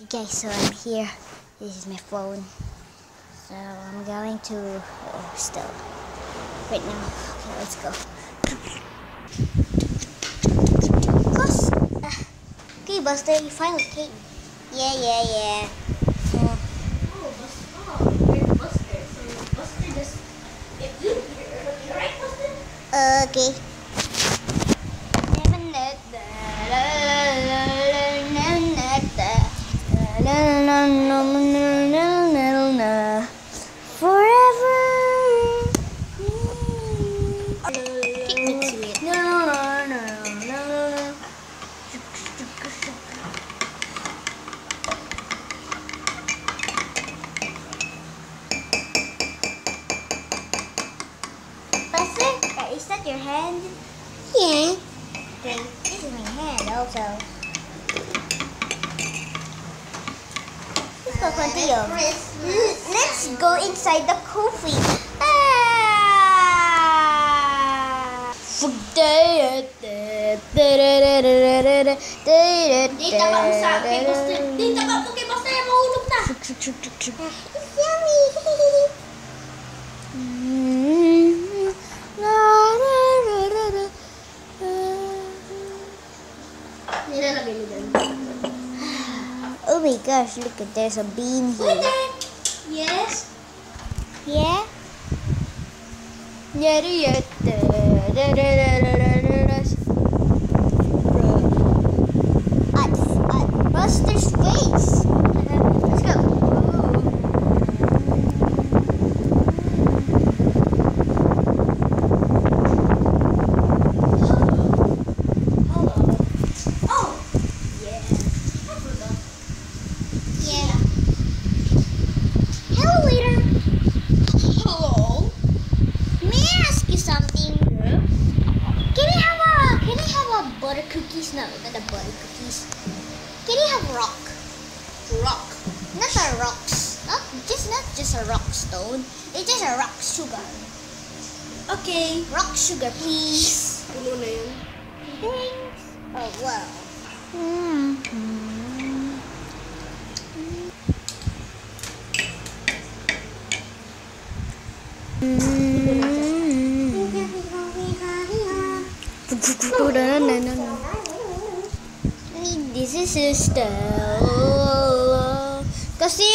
Okay, so I'm here. This is my phone. So I'm going to oh, still right now. Okay, let's go. Close. Ah. Okay, Buster, you finally came. Yeah, yeah, yeah. Uh, Oh, Buster. Oh, you're Buster. So Buster just. If you, you're right, Buster? okay. Your hand? Yeah. Okay, this is my hand also. Let's go continue. Let's go inside the coffee. Ah! Di taba mo sa akin, Buster. Di taba mo Buster. Mahulog na. It's mo dyan. Oh my gosh, look at there's a bean here. Yes. Yeah? At, at Buster's face. Let's go. Oh. Yeah. I forgot. Yeah. Hello, waiter. Hello. May I ask you something? Yeah. Can I have a Can I have a butter cookies? No, not a butter cookies. Can you have rock? Rock. Not a rocks. Not just not just a rock stone. It's just a rock sugar. Okay. Rock sugar, please. Puno na yun. Thanks. Oh wow. Mm-hmm. This This is his sister. Kasi.